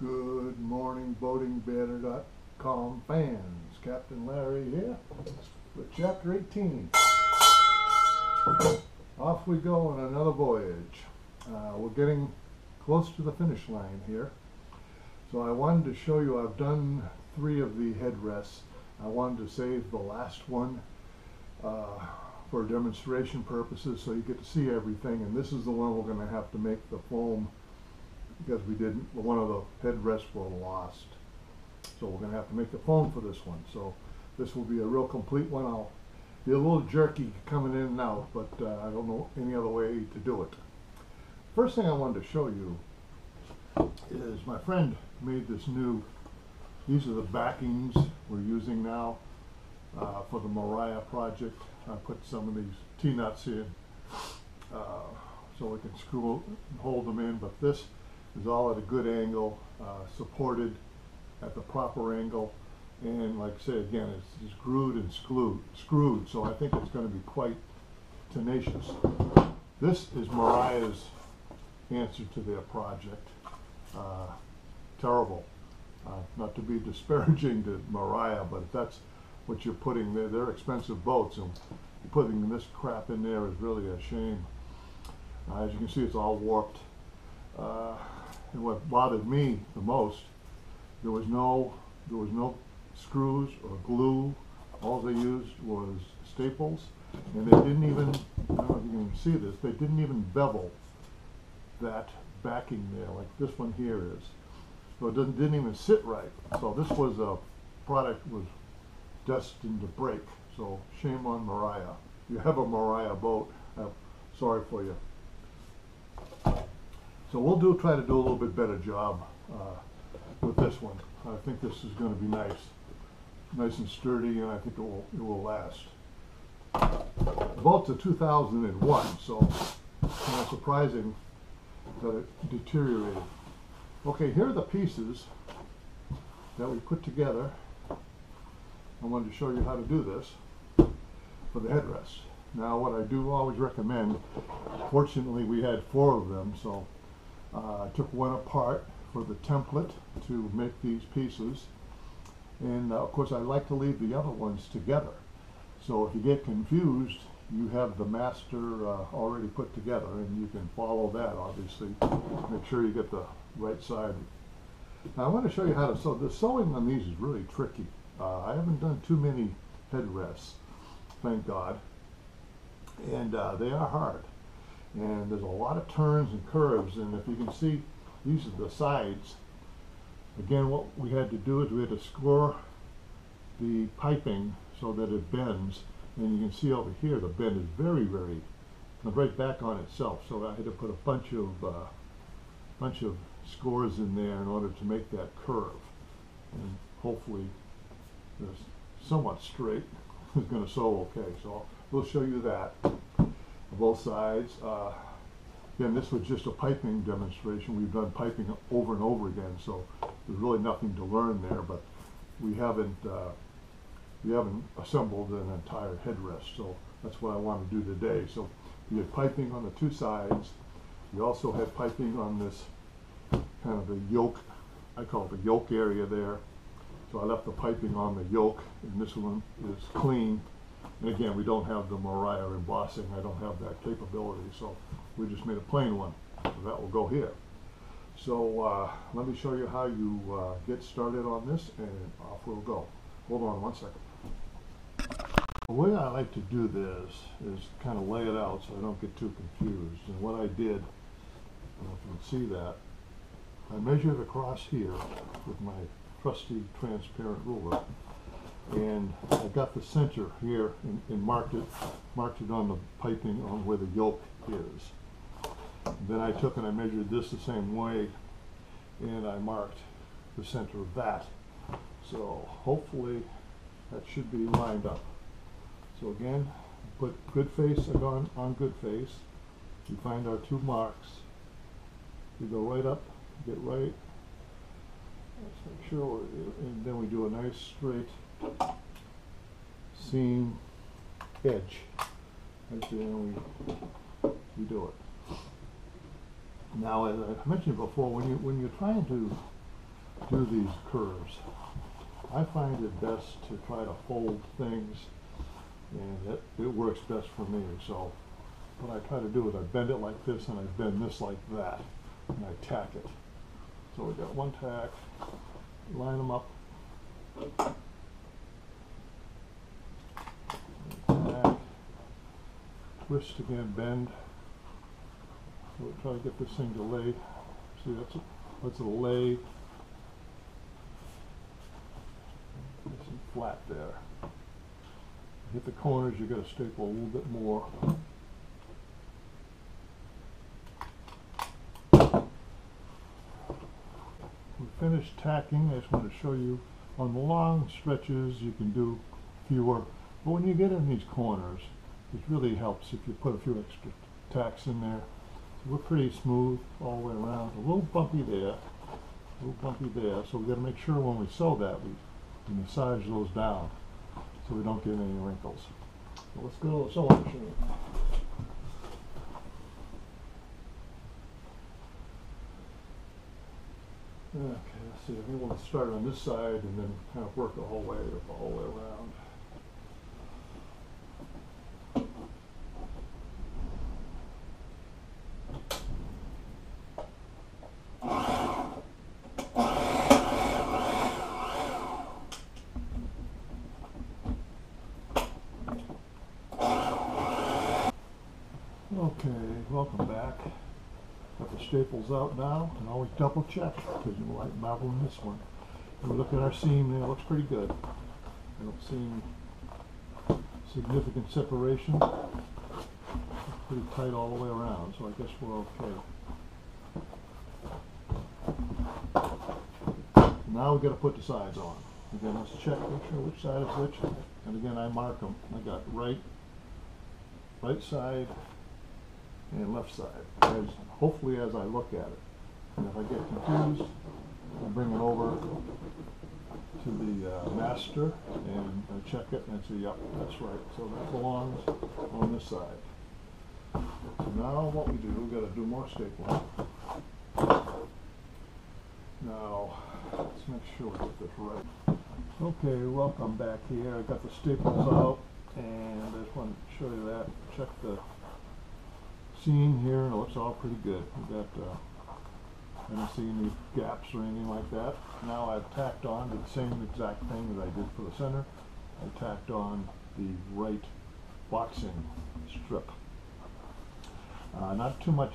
Good morning, boatingbanner.com fans. Captain Larry here with chapter 18. Off we go on another voyage. Uh, we're getting close to the finish line here. So I wanted to show you I've done three of the headrests. I wanted to save the last one uh, for demonstration purposes so you get to see everything. And this is the one we're going to have to make the foam because we didn't, one of the headrests were lost. So we're going to have to make the foam for this one. So this will be a real complete one. I'll be a little jerky coming in and out, but uh, I don't know any other way to do it. First thing I wanted to show you is my friend made this new, these are the backings we're using now uh, for the Mariah project. I put some of these T-nuts in uh, so we can screw hold them in, but this is all at a good angle, uh, supported at the proper angle, and like I say again, it's, it's screwed and screwed, screwed, so I think it's going to be quite tenacious. This is Mariah's answer to their project. Uh, terrible. Uh, not to be disparaging to Mariah, but that's what you're putting there, they're expensive boats, and putting this crap in there is really a shame. Uh, as you can see, it's all warped. Uh, and what bothered me the most, there was no, there was no screws or glue. All they used was staples, and they didn't even, I don't know if you can see this, they didn't even bevel that backing there like this one here is. So it didn't, didn't even sit right. So this was a product was destined to break. So shame on Mariah. You have a Mariah boat, I'm sorry for you. So we'll do try to do a little bit better job uh, with this one. I think this is going to be nice, nice and sturdy, and I think it will it will last. The boat's a 2001, so not surprising that it deteriorated. Okay, here are the pieces that we put together. I wanted to show you how to do this for the headrest. Now what I do always recommend, fortunately we had four of them, so uh, I took one apart for the template to make these pieces. And uh, of course I like to leave the other ones together. So if you get confused, you have the master uh, already put together and you can follow that obviously. Make sure you get the right side. Now I want to show you how to sew. The sewing on these is really tricky. Uh, I haven't done too many headrests, thank God. And uh, they are hard and there's a lot of turns and curves and if you can see these are the sides. Again what we had to do is we had to score the piping so that it bends. And you can see over here the bend is very very right back on itself. So I had to put a bunch of uh, bunch of scores in there in order to make that curve. And hopefully this somewhat straight is going to sew okay. So we'll show you that both sides. Uh, again, this was just a piping demonstration. We've done piping over and over again, so there's really nothing to learn there, but we haven't, uh, we haven't assembled an entire headrest, so that's what I want to do today. So we had piping on the two sides. We also had piping on this kind of the yoke, I call it the yoke area there. So I left the piping on the yoke, and this one is clean. And again, we don't have the Mariah embossing. I don't have that capability, so we just made a plain one. So that will go here. So uh, let me show you how you uh, get started on this, and off we'll go. Hold on one second. The way I like to do this is kind of lay it out so I don't get too confused. And what I did, I don't know if you can see that, I measured across here with my trusty transparent ruler and I got the center here and, and, marked it marked it on the piping on where the yoke is. Then I took and I measured this the same way and I marked the center of that. So hopefully that should be lined up. So again, put good face on, on good face. We find our two marks. We go right up, get right. Let's make sure, and then we do a nice straight seam edge. Right there, we, we do it. Now, as I mentioned before, when you when you're trying to do these curves. I find it best to try to fold things and it, it works best for me. So what I try to do is I bend it like this and I bend this like that and I tack it. So we got one tack, line them up. Tack, twist again, bend. So we try to get this thing to lay. See, that's a, that's a lay. Nice and flat there. Hit the corners, you gotta staple a little bit more. We finished tacking, I just want to show you, on the long stretches, you can do fewer, but when you get in these corners, it really helps if you put a few extra tacks in there. So we're pretty smooth all the way around, a little bumpy there, a little bumpy there, so we gotta make sure when we sew that, we, we massage those down, so we don't get any wrinkles. So let's go to the sewing machine. Okay, let's see, I think we'll start on this side and then kind of work the whole way, the whole way around. Okay, welcome back. Got the staples out now, and always double check, because you might marvel in this one. And we look at our seam there, it looks pretty good. I don't see any significant separation. It's pretty tight all the way around, so I guess we're okay. Now we've gotta put the sides on. Again, let's check, make sure which side is which. And again, I mark them. I got right, right side, and left side, as, hopefully as I look at it. And if I get confused, I bring it over to the uh, master and check it and say, yep, that's right. So that belongs on this side. So now what we do, we've gotta do more stapling. Now, let's make sure we get this right. Okay, welcome back here. I got the staples out and I just want to show you that. Check the seam here it looks all pretty good. We got, uh, I don't see any gaps or anything like that. Now I've tacked on the same exact thing that I did for the center. I tacked on the right boxing strip. Uh, not too much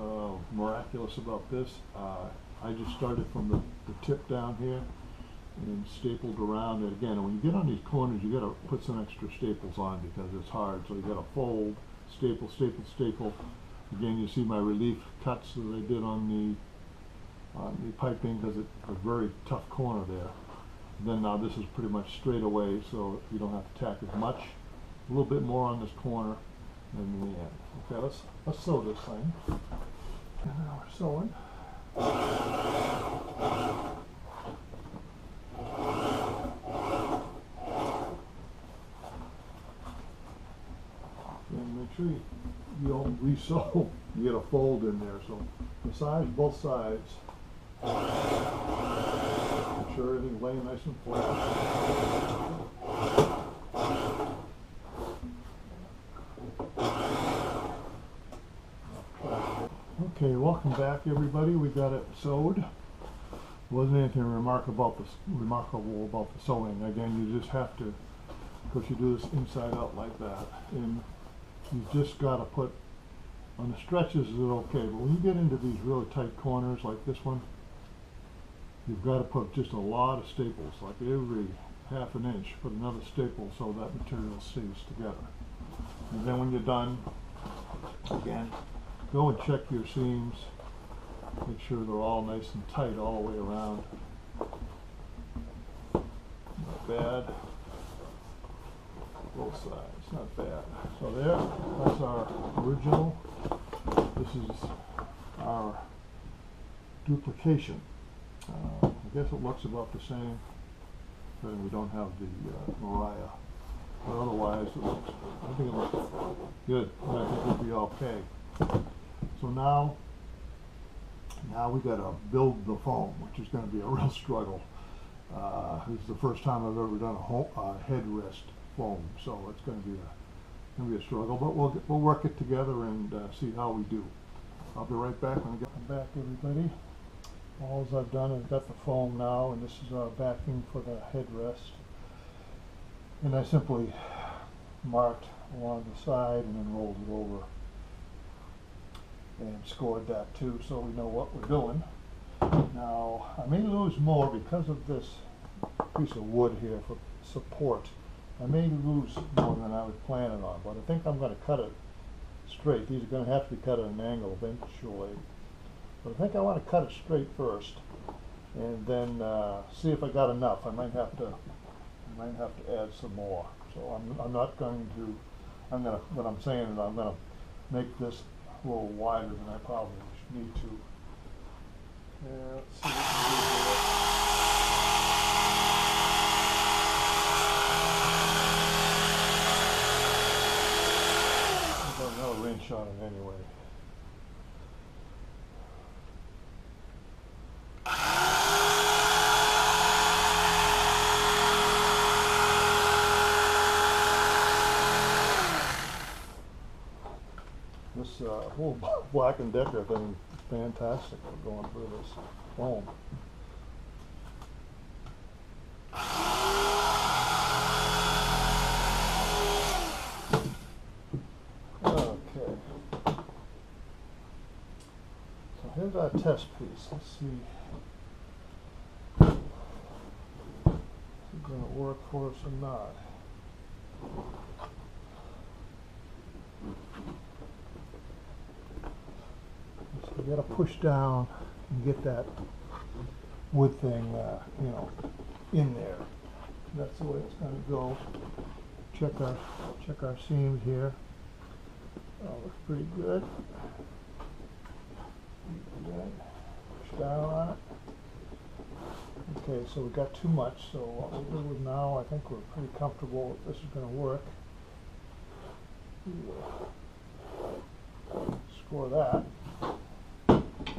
uh, miraculous about this. Uh, I just started from the, the tip down here and stapled around it again. And when you get on these corners, you got to put some extra staples on because it's hard. So you got to fold, staple, staple, staple. Again, you see my relief cuts that I did on the on the piping because it's a very tough corner there. Then now this is pretty much straight away, so you don't have to tack as much. A little bit more on this corner than the end. Okay, let's let's sew this thing. And now we're sewing. And make sure you, you don't re-sew. You get a fold in there, so massage both sides. Make sure everything's laying nice and flat. Okay, welcome back everybody. We got it sewed. Wasn't anything remarkable about the remarkable about the sewing. Again, you just have to, of course, you do this inside out like that, and you just got to put on the stretches is okay, but when you get into these really tight corners like this one, you've got to put just a lot of staples, like every half an inch, put another staple so that material stays together. And then when you're done, again, go and check your seams, make sure they're all nice and tight all the way around. Not bad. Both sides, not bad. So there, that's our original. This is our duplication. Uh, I guess it looks about the same, but we don't have the uh, Mariah. But otherwise, it looks, I think it looks good. and I think it'll be okay. So now, Now we gotta build the foam, which is gonna be a real struggle. Uh, this is the first time I've ever done a headrest foam, so it's gonna be a, gonna be a struggle, but we'll, get- we'll work it together and, uh, see how we do. I'll be right back when I get, back, everybody. All I've done is got the foam now, and this is our backing for the headrest. And I simply marked along the side and then rolled it over and scored that too, so we know what we're doing. Now, I may lose more because of this piece of wood here for support. I may lose more than I was planning on, but I think I'm gonna cut it straight. These are gonna have to be cut at an angle eventually. But I think I wanna cut it straight first and then, uh, see if I got enough. I might have to, I might have to add some more. So I'm, I'm not going to, I'm gonna, what I'm saying is I'm gonna make this a little wider than I probably need to. Yeah, let's see what we can do here. I've got on anyway. This uh, whole Black and Decker thing fantastic going through this foam. Okay. Our test piece. Let's see. Is it gonna work for us or not? So you gotta push down and get that wood thing, uh, you know, in there. That's the way it's gonna go. Check our, check our seams here. Oh, looks pretty good. Okay, so we got too much, so what we'll do now, I think we're pretty comfortable that this is gonna work. Score that. There we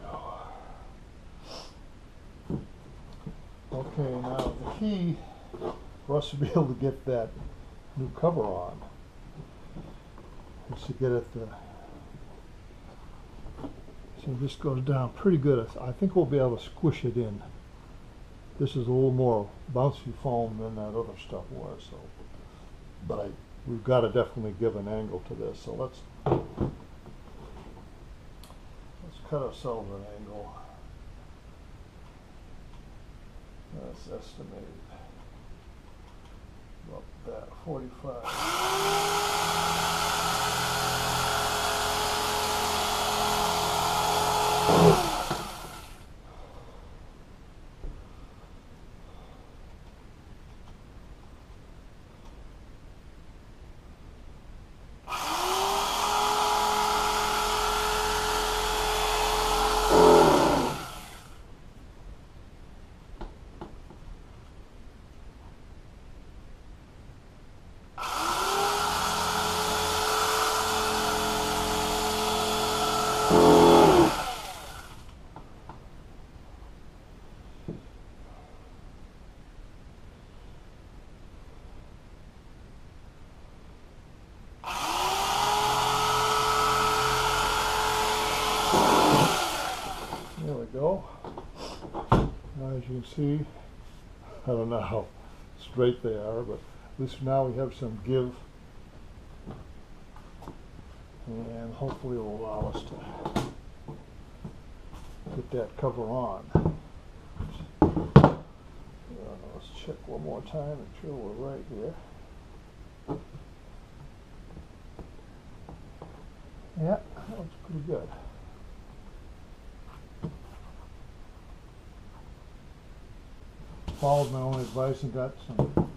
go. Okay, now the key for us to be able to get that new cover on is to get it uh, the, see this goes down pretty good. I think we'll be able to squish it in. This is a little more bouncy foam than that other stuff was, so. But I, we've got to definitely give an angle to this, so let's, let's cut ourselves an angle. let's estimated. About 45. Go. Now, as you can see, I don't know how straight they are, but at least now we have some give. And hopefully it will allow us to get that cover on. Uh, let's check one more time, make sure we're right here. Yeah, that looks pretty good. Followed my own advice and got some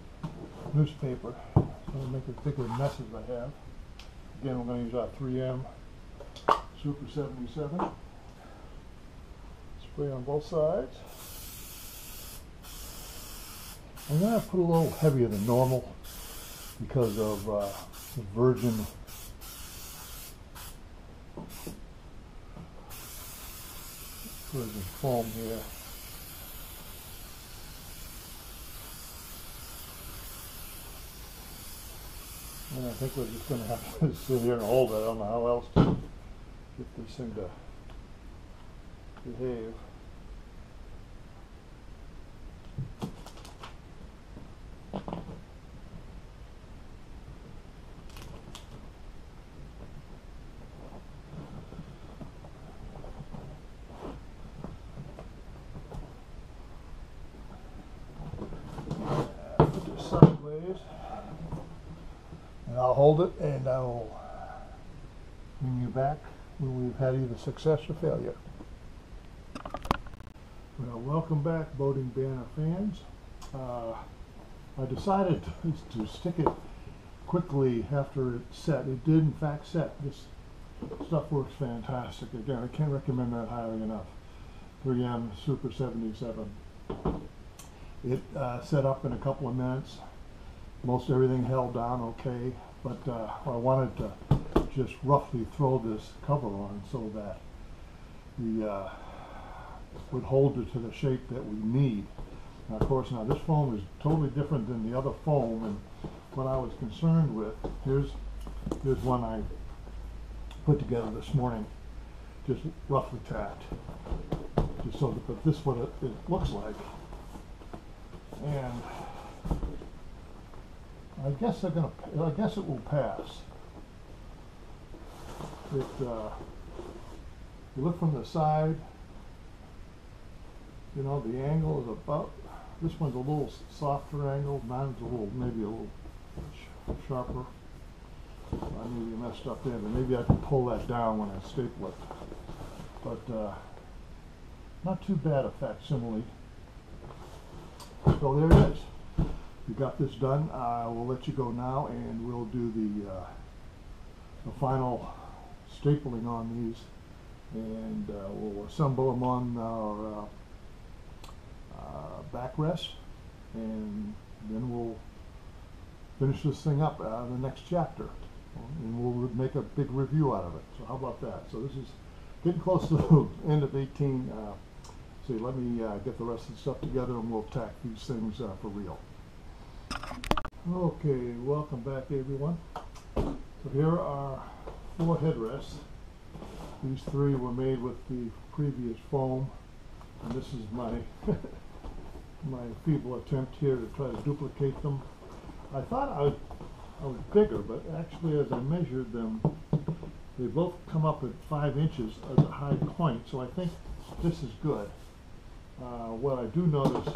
newspaper. So I'll make as big a mess as I have. Again, we're gonna use our three M Super seventy-seven. Spray on both sides. I'm gonna put a little heavier than normal because of uh, the virgin virgin foam here. And I think we're just gonna have to sit here and hold it. I don't know how else to get this thing to behave. Sideways. I'll hold it and I'll bring you back when we've had either success or failure. Well, welcome back, Boating Banner fans. Uh, I decided to, to stick it quickly after it set. It did in fact set. This stuff works fantastic. Again, I can't recommend that highly enough. 3M Super 77. It uh, set up in a couple of minutes. Most everything held down okay, but uh, I wanted to just roughly throw this cover on so that the uh, would hold it to the shape that we need. Now, of course, now this foam is totally different than the other foam, and what I was concerned with, here's, here's one I put together this morning, just roughly tacked, just so that, but this is what it, it looks like. And I guess they're gonna, I guess it will pass. It, uh, you look from the side, you know, the angle is about, this one's a little softer angle, mine's a little, maybe a little sh- sharper. I maybe messed up there, but maybe I can pull that down when I staple it. But, uh, not too bad a facsimile. So there it is. We got this done. I will let you go now and we'll do the, uh, the final stapling on these. And, uh, we'll assemble them on our, uh, uh, backrest, and then we'll finish this thing up uh, the next chapter, and we'll make a big review out of it. So how about that? So this is getting close to the end of 18. Uh, so let me uh, get the rest of the stuff together, and we'll tack these things uh, for real. Okay, welcome back, everyone. So here are four headrests. These three were made with the previous foam, and this is my my feeble attempt here to try to duplicate them. I thought I was, I was bigger, but actually as I measured them, they both come up at five inches as a high point, so I think this is good. Uh, what I do notice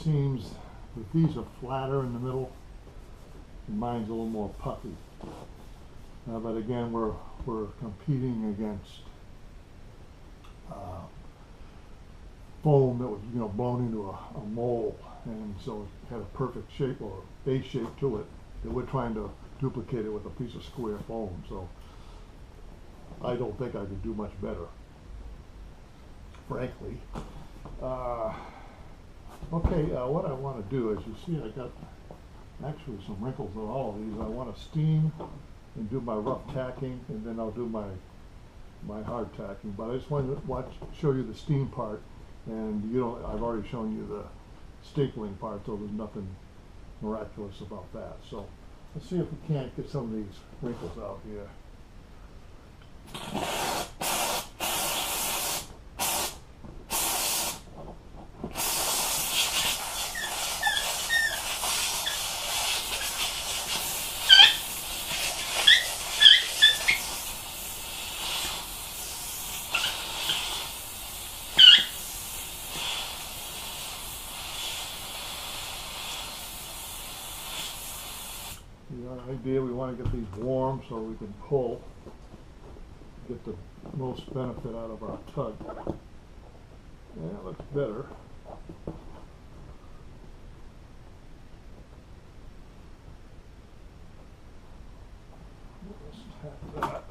seems that these are flatter in the middle, and mine's a little more puffy. Uh, but again, we're, we're competing against uh, foam that was, you know, blown into a, a mold, and so it had a perfect shape or a shape to it. That we're trying to duplicate it with a piece of square foam, so I don't think I could do much better, frankly. Uh, okay, uh, what I want to do, as you see, I got actually some wrinkles on all of these. I want to steam and do my rough tacking, and then I'll do my my hard tacking. But I just wanted to watch, show you the steam part, and you know, I've already shown you the stapling part, so there's nothing miraculous about that. So let's see if we can't get some of these wrinkles out here. Idea, we want to get these warm so we can pull, get the most benefit out of our tug. Yeah, looks better. Let's tap that.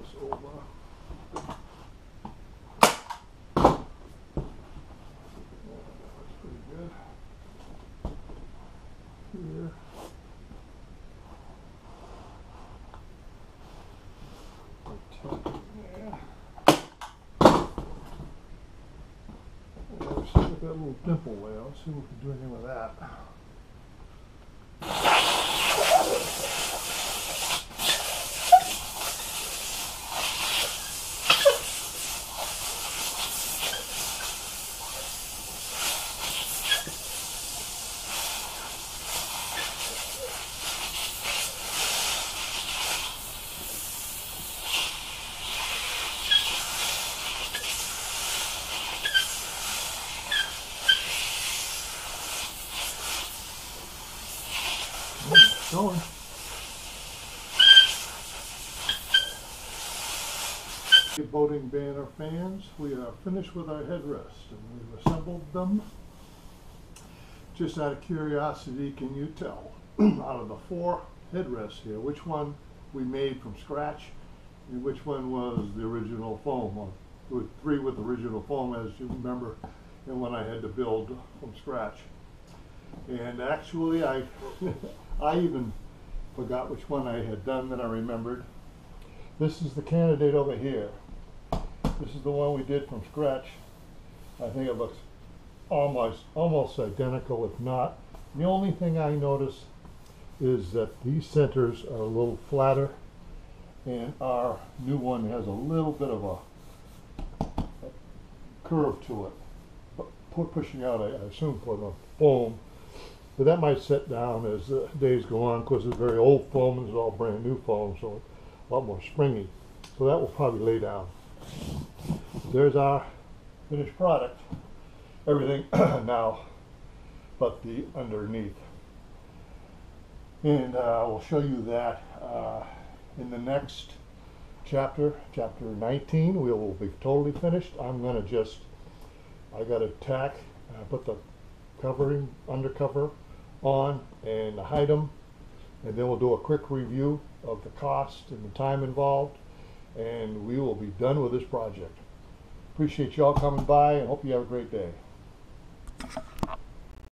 This over. Here. At that little dimple there, let's see if we can do anything with that. Going. Boating banner fans, we are finished with our headrests and we've assembled them. Just out of curiosity, can you tell out of the four headrests here, which one we made from scratch and which one was the original foam? Three with original foam, as you remember, and one I had to build from scratch. And actually, I, I even forgot which one I had done that I remembered. This is the candidate over here. This is the one we did from scratch. I think it looks almost, almost identical, if not. The only thing I notice is that these centers are a little flatter and our new one has a little bit of a, curve to it. Pu- pu- pushing out, I I assume, for the foam. But that might set down as the days go on, because it's very old foam and it's all brand new foam, so a lot more springy. So that will probably lay down. There's our finished product. Everything now but the underneath. And uh, we'll show you that uh, in the next chapter, chapter 19. We will be totally finished. I'm going to just, I got to tack, put the covering, undercover on and hide them. And then we'll do a quick review of the cost and the time involved. And we will be done with this project. Appreciate y'all coming by and hope you have a great day.